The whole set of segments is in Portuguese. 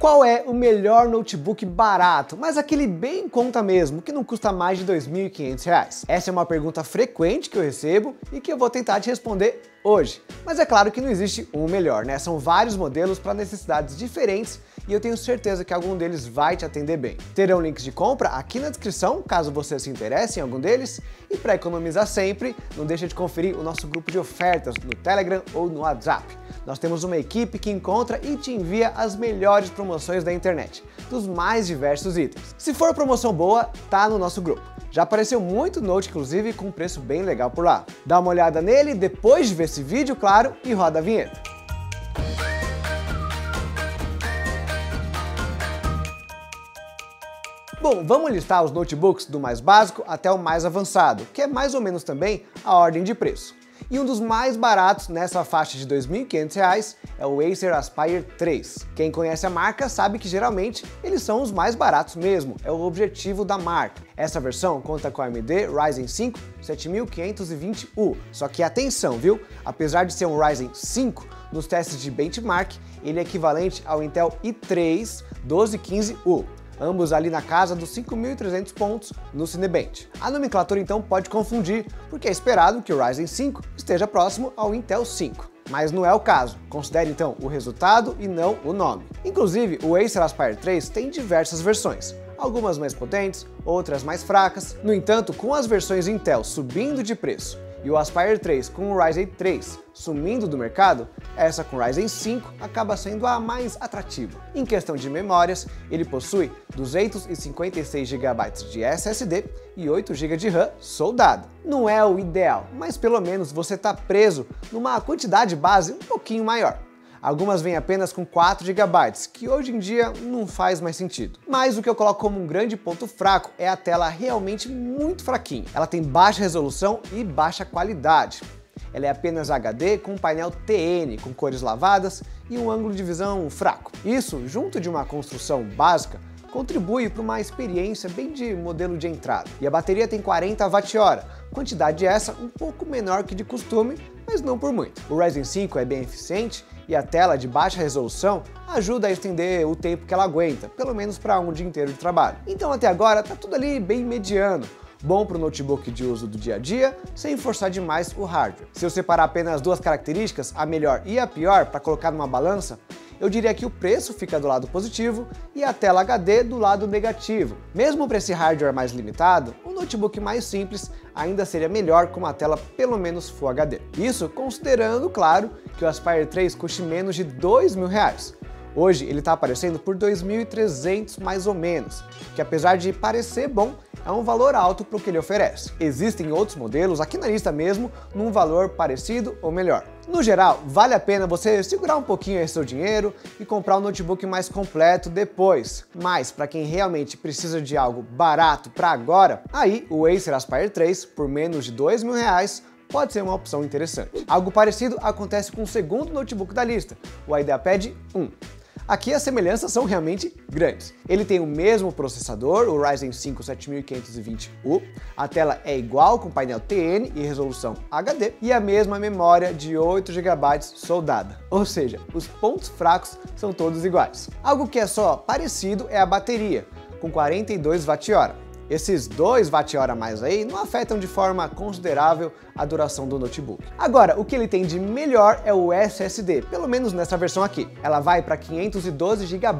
Qual é o melhor notebook barato, mas aquele bem em conta mesmo, que não custa mais de R$ 2.500? Essa é uma pergunta frequente que eu recebo e que eu vou tentar te responder hoje. Mas é claro que não existe um melhor, né? São vários modelos para necessidades diferentes e eu tenho certeza que algum deles vai te atender bem. Terão links de compra aqui na descrição, caso você se interesse em algum deles. E para economizar sempre, não deixa de conferir o nosso grupo de ofertas no Telegram ou no WhatsApp. Nós temos uma equipe que encontra e te envia as melhores promoções da internet, dos mais diversos itens. Se for promoção boa, tá no nosso grupo. Já apareceu muito Note, inclusive, com um preço bem legal por lá. Dá uma olhada nele depois de ver esse vídeo, claro, e roda a vinheta. Bom, vamos listar os notebooks do mais básico até o mais avançado, que é mais ou menos também a ordem de preço. E um dos mais baratos nessa faixa de R$ 2.500 é o Acer Aspire 3. Quem conhece a marca sabe que geralmente eles são os mais baratos mesmo, é o objetivo da marca. Essa versão conta com a AMD Ryzen 5 7520U. Só que atenção, viu? Apesar de ser um Ryzen 5, nos testes de benchmark, ele é equivalente ao Intel i3 1215U ambos ali na casa dos 5.300 pontos no Cinebench. A nomenclatura então pode confundir, porque é esperado que o Ryzen 5 esteja próximo ao Intel 5 mas não é o caso. Considere então o resultado e não o nome. Inclusive, o Acer Aspire 3 tem diversas versões, algumas mais potentes, outras mais fracas. No entanto, com as versões Intel subindo de preço e o Aspire 3 com o Ryzen 3 sumindo do mercado, essa com Ryzen 5 acaba sendo a mais atrativa. Em questão de memórias, ele possui 256 GB de SSD e 8 GB de RAM soldado. Não é o ideal, mas pelo menos você está preso numa quantidade base um pouquinho maior. Algumas vêm apenas com 4 GB, que hoje em dia não faz mais sentido. Mas o que eu coloco como um grande ponto fraco é a tela realmente muito fraquinha. Ela tem baixa resolução e baixa qualidade. Ela é apenas HD com painel TN com cores lavadas e um ângulo de visão fraco. Isso, junto de uma construção básica, contribui para uma experiência bem de modelo de entrada. E a bateria tem 40 Wh, quantidade essa um pouco menor que de costume, mas não por muito. O Ryzen 5 é bem eficiente e a tela de baixa resolução ajuda a estender o tempo que ela aguenta, pelo menos para um dia inteiro de trabalho. Então até agora tá tudo ali bem mediano, bom para o notebook de uso do dia a dia, sem forçar demais o hardware. Se eu separar apenas duas características, a melhor e a pior, para colocar numa balança, eu diria que o preço fica do lado positivo e a tela HD do lado negativo. Mesmo para esse hardware mais limitado, um notebook mais simples ainda seria melhor com uma tela pelo menos Full HD. Isso considerando, claro, que o Aspire 3 custe menos de dois mil reais. Hoje ele está aparecendo por 2.300 mais ou menos, que apesar de parecer bom, é um valor alto para o que ele oferece. Existem outros modelos aqui na lista mesmo, num valor parecido ou melhor. No geral, vale a pena você segurar um pouquinho esse seu dinheiro e comprar um notebook mais completo depois. Mas para quem realmente precisa de algo barato para agora, aí o Acer Aspire 3 por menos de dois mil reais pode ser uma opção interessante. Algo parecido acontece com o segundo notebook da lista, o IdeaPad 1. Aqui as semelhanças são realmente grandes. Ele tem o mesmo processador, o Ryzen 5 7520U, a tela é igual com painel TN e resolução HD e a mesma memória de 8 GB soldada. Ou seja, os pontos fracos são todos iguais. Algo que é só parecido é a bateria, com 42 Wh. Esses 2 Wh mais aí não afetam de forma considerável a duração do notebook. Agora, o que ele tem de melhor é o SSD, pelo menos nessa versão aqui. Ela vai para 512 GB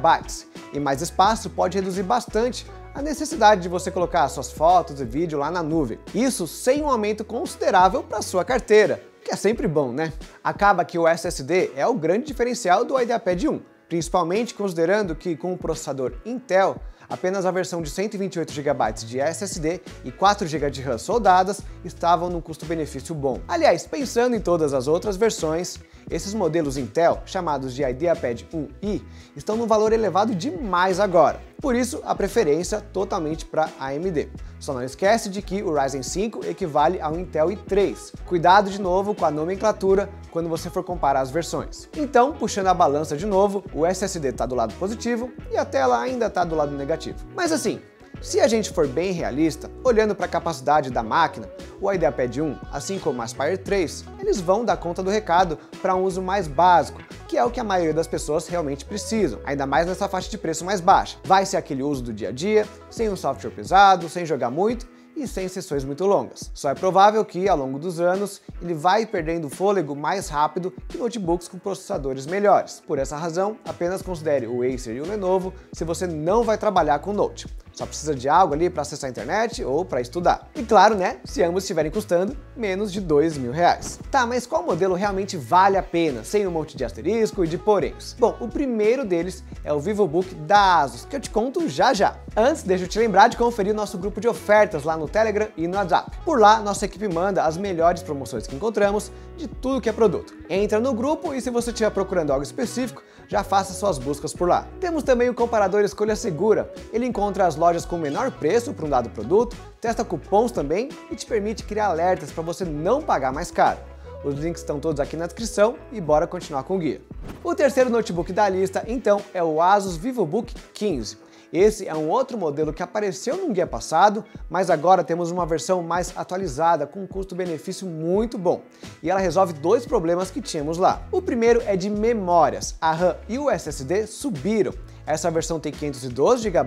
e mais espaço pode reduzir bastante a necessidade de você colocar suas fotos e vídeo lá na nuvem. Isso sem um aumento considerável para sua carteira, que é sempre bom, né? Acaba que o SSD é o grande diferencial do IdeaPad 1, principalmente considerando que com o processador Intel apenas a versão de 128 GB de SSD e 4 GB de RAM soldadas estavam num custo-benefício bom. Aliás, pensando em todas as outras versões, esses modelos Intel, chamados de IdeaPad 1i, estão num valor elevado demais agora. Por isso, a preferência totalmente para AMD. Só não esquece de que o Ryzen 5 equivale ao Intel i3. Cuidado de novo com a nomenclatura quando você for comparar as versões. Então, puxando a balança de novo, o SSD está do lado positivo e a tela ainda está do lado negativo. Mas assim, se a gente for bem realista, olhando para a capacidade da máquina, o IdeaPad 1, assim como o Aspire 3, eles vão dar conta do recado para um uso mais básico, que é o que a maioria das pessoas realmente precisam, ainda mais nessa faixa de preço mais baixa. Vai ser aquele uso do dia a dia, sem um software pesado, sem jogar muito e sem sessões muito longas. Só é provável que, ao longo dos anos, ele vai perdendo fôlego mais rápido que notebooks com processadores melhores. Por essa razão, apenas considere o Acer e o Lenovo se você não vai trabalhar com Note. Só precisa de algo ali para acessar a internet ou para estudar. E claro, né, se ambos estiverem custando menos de dois mil reais. Tá, mas qual modelo realmente vale a pena, sem um monte de asterisco e de poréns? Bom, o primeiro deles é o VivoBook da ASUS, que eu te conto já já. Antes, deixa eu te lembrar de conferir nosso grupo de ofertas lá no Telegram e no WhatsApp. Por lá, nossa equipe manda as melhores promoções que encontramos de tudo que é produto. Entra no grupo e se você estiver procurando algo específico, já faça suas buscas por lá. Temos também o comparador Escolha Segura. Ele encontra as lojas com menor preço para um dado produto, testa cupons também e te permite criar alertas para você não pagar mais caro. Os links estão todos aqui na descrição e bora continuar com o guia. O terceiro notebook da lista, então, é o Asus VivoBook 15. Esse é um outro modelo que apareceu no guia passado, mas agora temos uma versão mais atualizada com um custo-benefício muito bom. E ela resolve dois problemas que tínhamos lá. O primeiro é de memórias. A RAM e o SSD subiram. Essa versão tem 512 GB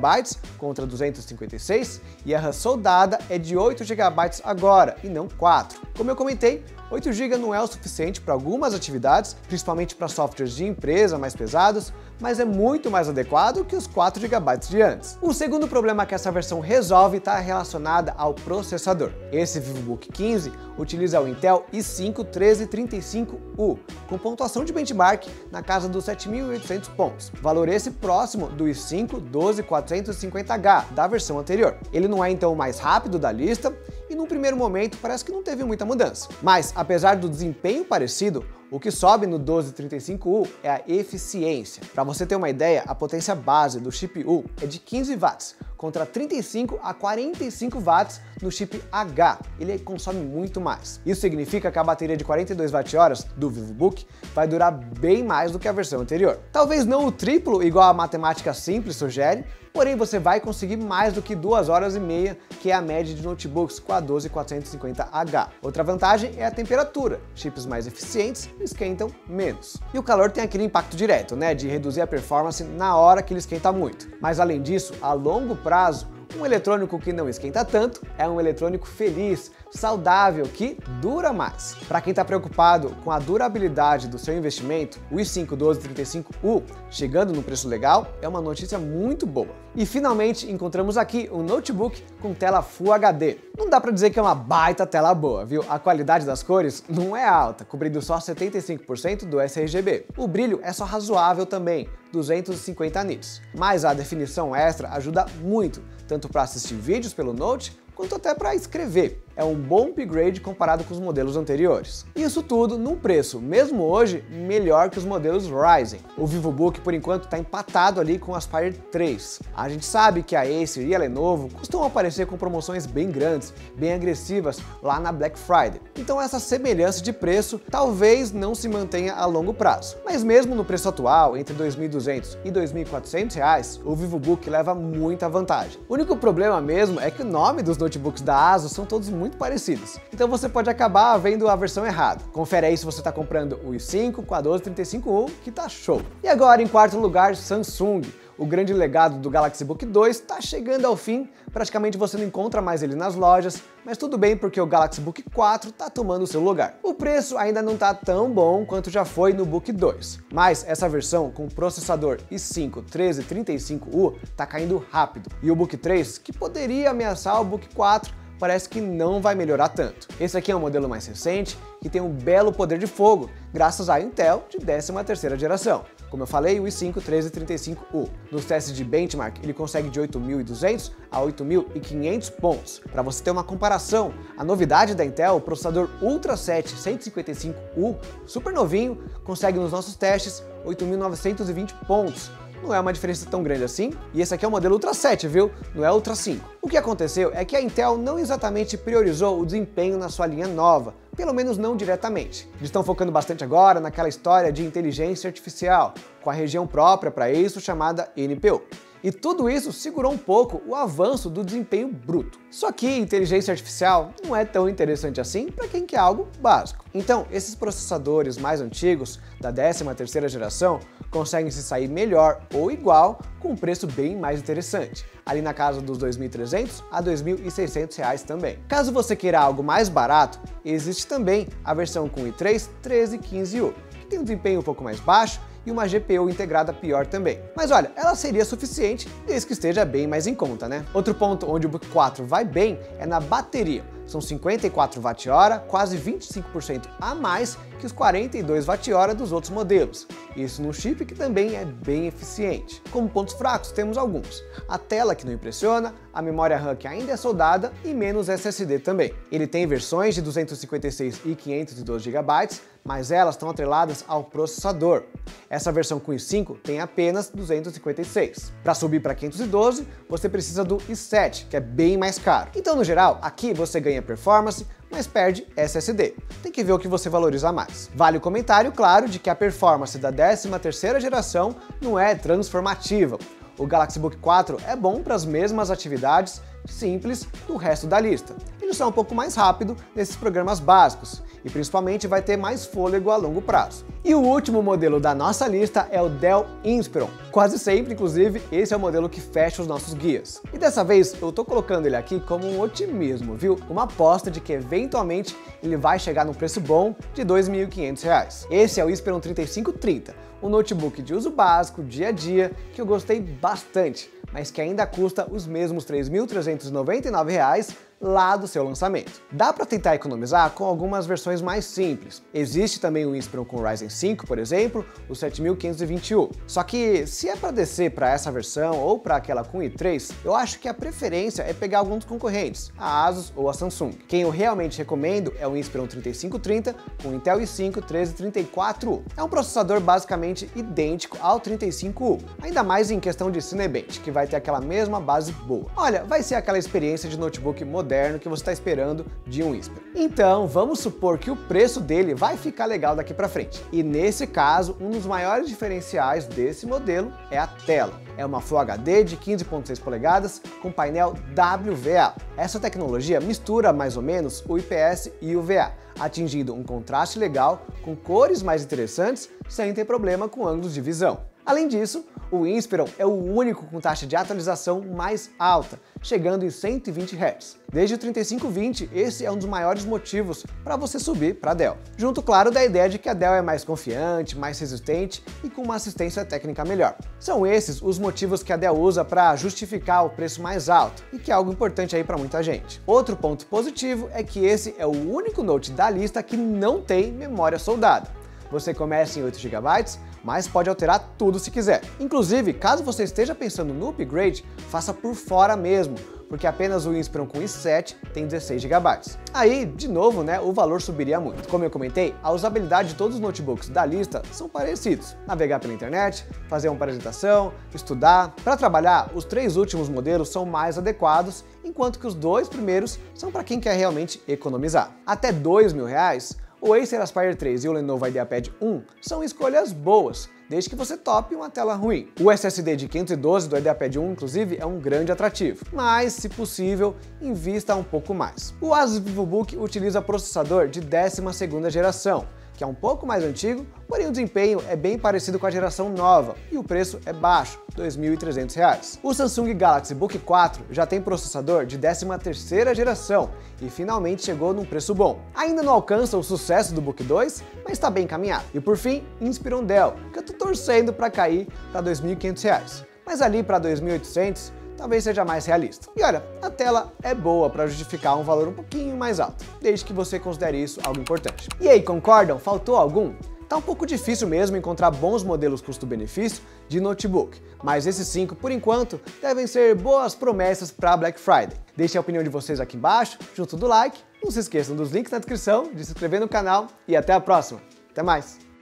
contra 256 e a RAM soldada é de 8 GB agora e não 4. Como eu comentei, 8 GB não é o suficiente para algumas atividades, principalmente para softwares de empresa mais pesados, mas é muito mais adequado que os 4 GB de antes. O segundo problema que essa versão resolve está relacionada ao processador. Esse VivoBook 15 utiliza o Intel i5 1335U, com pontuação de benchmark na casa dos 7.800 pontos. Valor esse próximo do i5 12450H da versão anterior. Ele não é então o mais rápido da lista e num primeiro momento parece que não teve muita mudança. Mas apesar do desempenho parecido, o que sobe no 1235U é a eficiência. Para você ter uma ideia, a potência base do chip U é de 15 watts, contra 35 a 45 watts no chip H. Ele consome muito mais. Isso significa que a bateria de 42 watt-horas do VivoBook vai durar bem mais do que a versão anterior. Talvez não o triplo, igual a matemática simples sugere, porém você vai conseguir mais do que 2 horas e meia, que é a média de notebooks com a 12450H. Outra vantagem é a temperatura. Chips mais eficientes esquentam menos. E o calor tem aquele impacto direto, né, de reduzir a performance na hora que ele esquenta muito. Mas além disso, a longo prazo, um eletrônico que não esquenta tanto é um eletrônico feliz, saudável, que dura mais. Para quem está preocupado com a durabilidade do seu investimento, o i5 1235U, chegando no preço legal, é uma notícia muito boa. E finalmente encontramos aqui um notebook com tela Full HD. Não dá para dizer que é uma baita tela boa, viu? A qualidade das cores não é alta, cobrindo só 75% do sRGB. O brilho é só razoável também, 250 nits. Mas a definição extra ajuda muito, tanto para assistir vídeos pelo Note quanto até para escrever. É um bom upgrade comparado com os modelos anteriores. Isso tudo num preço, mesmo hoje, melhor que os modelos Ryzen. O VivoBook, por enquanto, está empatado ali com o Aspire 3. A gente sabe que a Acer e a Lenovo costumam aparecer com promoções bem grandes, bem agressivas lá na Black Friday. Então essa semelhança de preço talvez não se mantenha a longo prazo. Mas mesmo no preço atual, entre 2.200 e 2.400 reais, o VivoBook leva muita vantagem. O único problema mesmo é que o nome dos notebooks da ASUS são todos muito parecidos. Então você pode acabar vendo a versão errada. Confere aí se você está comprando o i5 com a 1235U, que tá show. E agora, em quarto lugar, Samsung o grande legado do Galaxy Book 2 está chegando ao fim, praticamente você não encontra mais ele nas lojas, mas tudo bem porque o Galaxy Book 4 está tomando o seu lugar. O preço ainda não está tão bom quanto já foi no Book 2, mas essa versão com processador i5 1335U está caindo rápido, e o Book 3, que poderia ameaçar o Book 4, parece que não vai melhorar tanto. Esse aqui é um modelo mais recente, que tem um belo poder de fogo, graças à Intel de 13ª geração. Como eu falei, o i5 1335U. Nos testes de benchmark, ele consegue de 8.200 a 8.500 pontos. Para você ter uma comparação, a novidade da Intel, o processador Ultra 7 155U, super novinho, consegue nos nossos testes 8.920 pontos, não é uma diferença tão grande assim, e esse aqui é o modelo Ultra 7, viu? Não é Ultra 5. O que aconteceu é que a Intel não exatamente priorizou o desempenho na sua linha nova, pelo menos não diretamente. Eles estão focando bastante agora naquela história de inteligência artificial, com a região própria para isso chamada NPU. E tudo isso segurou um pouco o avanço do desempenho bruto. Só que inteligência artificial não é tão interessante assim para quem quer algo básico. Então, esses processadores mais antigos, da 13ª geração, conseguem se sair melhor ou igual com um preço bem mais interessante, ali na casa dos 2.300 a 2.600 reais também. Caso você queira algo mais barato, existe também a versão com i3 1315U, que tem um desempenho um pouco mais baixo e uma GPU integrada pior também. Mas olha, ela seria suficiente desde que esteja bem mais em conta, né? Outro ponto onde o Book 4 vai bem é na bateria. São 54 Wh, quase 25% a mais que os 42 Wh dos outros modelos. Isso num chip que também é bem eficiente. Como pontos fracos, temos alguns. A tela que não impressiona, a memória RAM que ainda é soldada e menos SSD também. Ele tem versões de 256 e 512 GB, mas elas estão atreladas ao processador. Essa versão com i5 tem apenas 256. Para subir para 512, você precisa do i7, que é bem mais caro. Então, no geral, aqui você ganha performance, mas perde SSD. Tem que ver o que você valoriza mais. Vale o comentário, claro, de que a performance da 13ª geração não é transformativa. O Galaxy Book 4 é bom para as mesmas atividades simples do resto da lista. Ele só é um pouco mais rápido nesses programas básicos e principalmente vai ter mais fôlego a longo prazo. E o último modelo da nossa lista é o Dell Inspiron. Quase sempre, inclusive, esse é o modelo que fecha os nossos guias. E dessa vez eu tô colocando ele aqui como um otimismo, viu? Uma aposta de que eventualmente ele vai chegar num preço bom de R$ 2.500. Esse é o Inspiron 3530, um notebook de uso básico, dia a dia, que eu gostei bastante, mas que ainda custa os mesmos R$ 3.399 lá do seu lançamento. Dá para tentar economizar com algumas versões mais simples. Existe também o Inspiron com Ryzen 5, por exemplo, o 7521. Só que se é para descer para essa versão ou para aquela com i3, eu acho que a preferência é pegar alguns concorrentes, a Asus ou a Samsung. Quem eu realmente recomendo é o Inspiron 3530 com Intel i5 1334U. É um processador basicamente idêntico ao 35U, ainda mais em questão de Cinebench, que vai ter aquela mesma base boa. Olha, vai ser aquela experiência de notebook moderno moderno que você está esperando de um Whisper. Então, vamos supor que o preço dele vai ficar legal daqui para frente. E nesse caso, um dos maiores diferenciais desse modelo é a tela. É uma Full HD de 15.6 polegadas com painel WVA. Essa tecnologia mistura mais ou menos o IPS e o VA, atingindo um contraste legal com cores mais interessantes sem ter problema com ângulos de visão. Além disso, o Inspiron é o único com taxa de atualização mais alta, chegando em 120 Hz. Desde o 3520, esse é um dos maiores motivos para você subir para a Dell. Junto, claro, da ideia de que a Dell é mais confiante, mais resistente e com uma assistência técnica melhor. São esses os motivos que a Dell usa para justificar o preço mais alto, e que é algo importante aí para muita gente. Outro ponto positivo é que esse é o único Note da lista que não tem memória soldada. Você começa em 8 GB, mas pode alterar tudo se quiser. Inclusive, caso você esteja pensando no upgrade, faça por fora mesmo, porque apenas o Inspiron com i7 tem 16 GB. Aí, de novo, né, o valor subiria muito. Como eu comentei, a usabilidade de todos os notebooks da lista são parecidos. Navegar pela internet, fazer uma apresentação, estudar. Para trabalhar, os três últimos modelos são mais adequados, enquanto que os dois primeiros são para quem quer realmente economizar. Até mil reais, o Acer Aspire 3 e o Lenovo IdeaPad 1 são escolhas boas, desde que você tope uma tela ruim. O SSD de 512 do IdeaPad 1, inclusive, é um grande atrativo, mas, se possível, invista um pouco mais. O Asus VivoBook utiliza processador de 12ª geração, que é um pouco mais antigo, porém o desempenho é bem parecido com a geração nova e o preço é baixo, R$ 2.300. O Samsung Galaxy Book 4 já tem processador de 13ª geração e finalmente chegou num preço bom. Ainda não alcança o sucesso do Book 2, mas está bem encaminhado. E por fim, Inspiron Dell, que eu tô torcendo para cair para R$ 2.500. Mas ali para 2.800 talvez seja mais realista. E olha, a tela é boa para justificar um valor um pouquinho mais alto, desde que você considere isso algo importante. E aí, concordam? Faltou algum? Tá um pouco difícil mesmo encontrar bons modelos custo-benefício de notebook, mas esses cinco, por enquanto, devem ser boas promessas para Black Friday. Deixe a opinião de vocês aqui embaixo, junto do like, não se esqueçam dos links na descrição, de se inscrever no canal e até a próxima. Até mais!